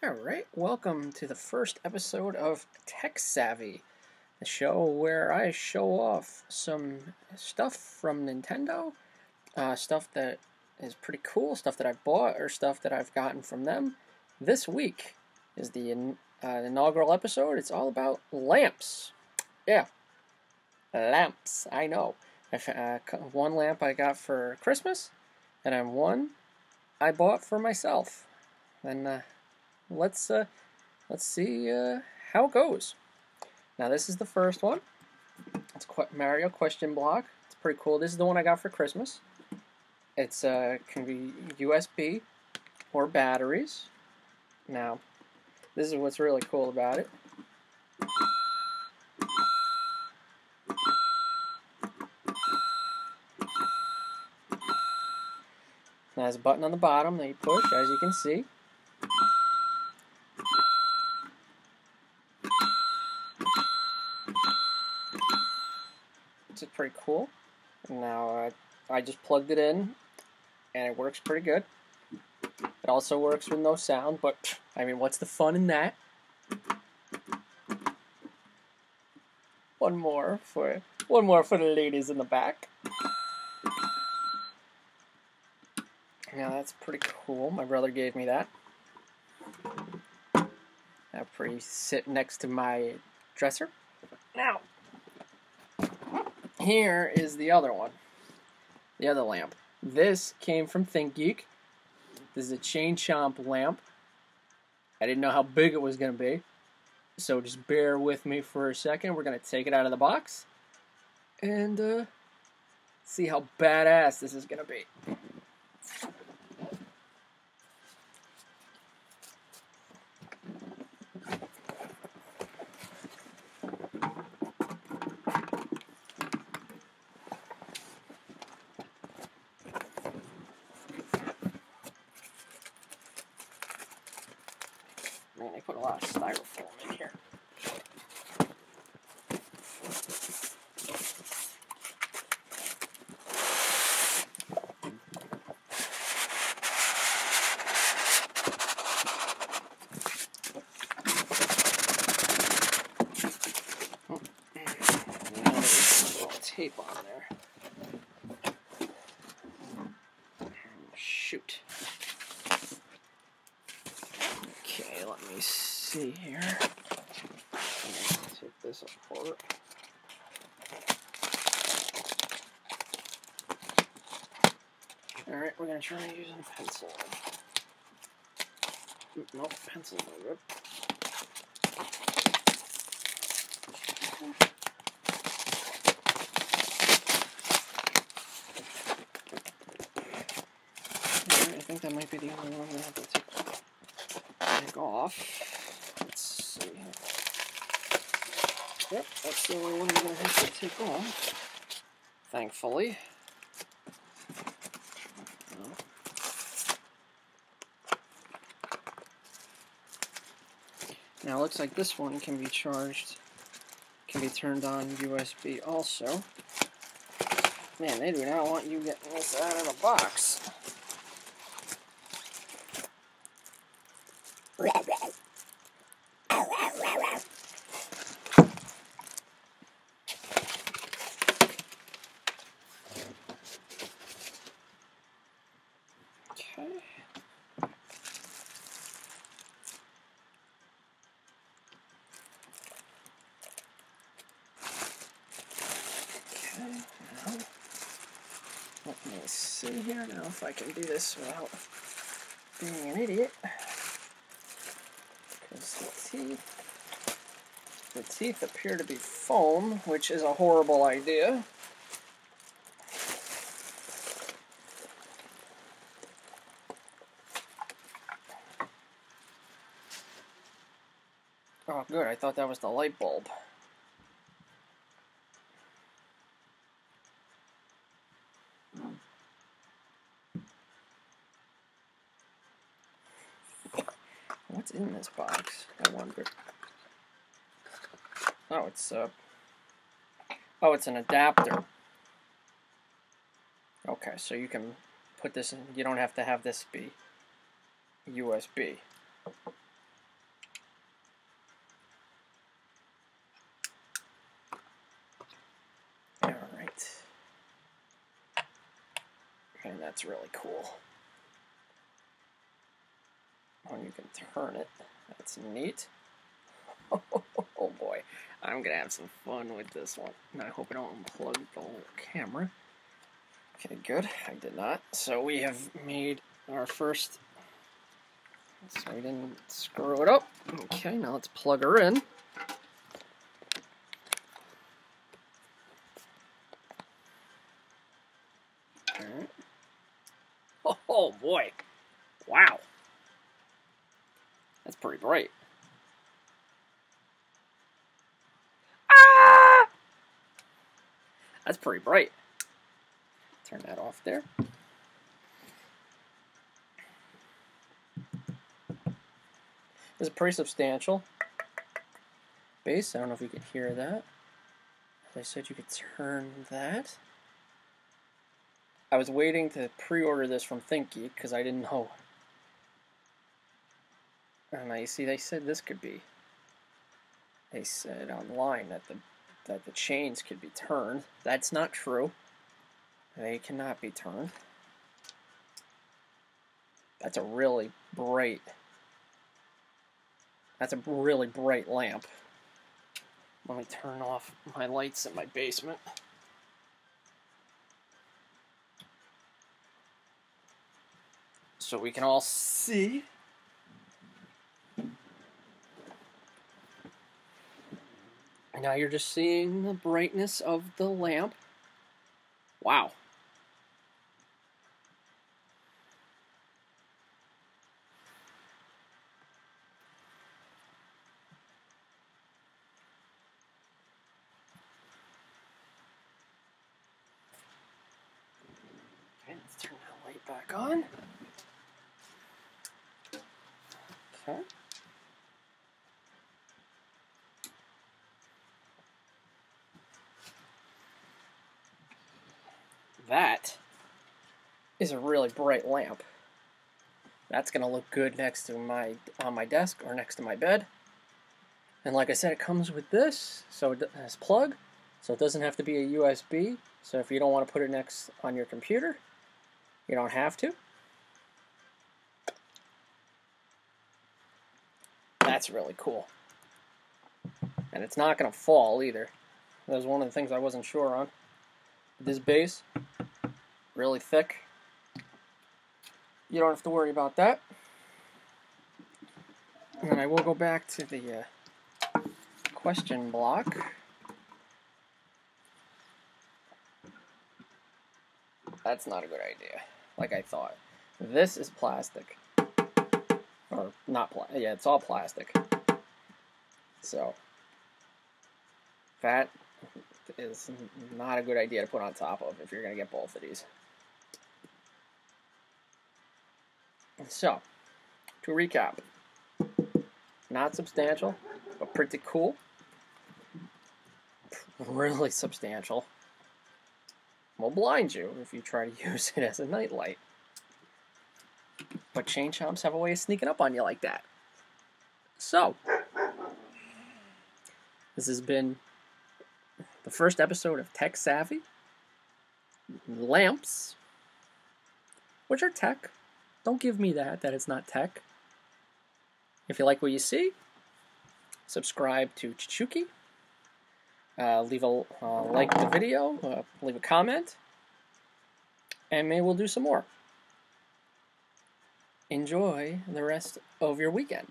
All right, welcome to the first episode of Tech Savvy, the show where I show off some stuff from Nintendo, uh, stuff that is pretty cool, stuff that I've bought or stuff that I've gotten from them. This week is the uh, inaugural episode. It's all about lamps. Yeah, lamps. I know. I f- uh, one lamp I got for Christmas, and then one I bought for myself. Uh, let's uh, let's see uh, how it goes. Now this is the first one. It's Mario question block. It's pretty cool. This is the one I got for Christmas. It's uh, can be USB or batteries. Now, this is what's really cool about it. It has a button on the bottom that you push, as you can see. Pretty cool. Now, uh, I just plugged it in, and it works pretty good. It also works with no sound, but I mean, what's the fun in that? One more for one more for the ladies in the back. Yeah, that's pretty cool. My brother gave me that. I pretty sit next to my dresser. Now, here is the other one. The other lamp. This came from ThinkGeek. This is a Chain Chomp lamp. I didn't know how big it was going to be. So just bear with me for a second. We're going to take it out of the box and uh, see how badass this is going to be. Put a lot of styrofoam in here. Oh, tape on there. Shoot. Okay, let me see here. Take this apart. Alright, we're gonna try using a pencil. Mm, Nope, pencil's no good. I think that might be the only one I have to take off. See. Yep, that's the only one I'm gonna have to take off. Thankfully. Now it looks like this one can be charged, can be turned on USB also. Man, they do not want you getting this out of the box. Okay. Okay, now, let me see here now if I can do this without being an idiot. Because the teeth, the teeth appear to be foam, which is a horrible idea. Oh, good. I thought that was the light bulb. in this box? I wonder. Oh, it's a. Oh, it's an adapter. Okay, so you can put this in. You don't have to have this be USB. All right. And that's really cool. When you can turn it, that's neat. Oh boy, I'm gonna have some fun with this one. And I hope I don't unplug the whole camera. Okay, good. I did not. So we have made our first. So we didn't screw it up. Okay, now let's plug her in. Alright. Oh boy. Wow. That's pretty bright. Ah! That's pretty bright. Turn that off there. This is pretty substantial bass. I don't know if you can hear that. As I said, you could turn that. I was waiting to pre-order this from ThinkGeek because I didn't know. And I see they said this could be. They said online that the that the chains could be turned. That's not true. They cannot be turned. That's a really bright. That's a really bright lamp. Let me turn off my lights in my basement. So we can all see. Now you're just seeing the brightness of the lamp. Wow. Okay, let's turn that light back on. Okay. That is a really bright lamp. That's gonna look good next to my on my desk or next to my bed. And like I said, it comes with this, so it has plug, so it doesn't have to be a USB. So if you don't want to put it next on your computer, you don't have to. That's really cool. And it's not going to fall either. That was one of the things I wasn't sure on. This base, really thick. You don't have to worry about that. And I will go back to the uh, question block. That's not a good idea, like I thought. This is plastic. Or not pla yeah, it's all plastic. So, that is not a good idea to put on top of if you're going to get both of these. So, to recap, not substantial, but pretty cool. Really substantial. Will blind you if you try to use it as a nightlight. But chain chomps have a way of sneaking up on you like that. So, this has been the first episode of Tech Savvy. Lamps, which are tech. Don't give me that, that it's not tech. If you like what you see, subscribe to Chichuki. Uh, leave a uh, like the video, uh, leave a comment, and maybe we'll do some more. Enjoy the rest of your weekend.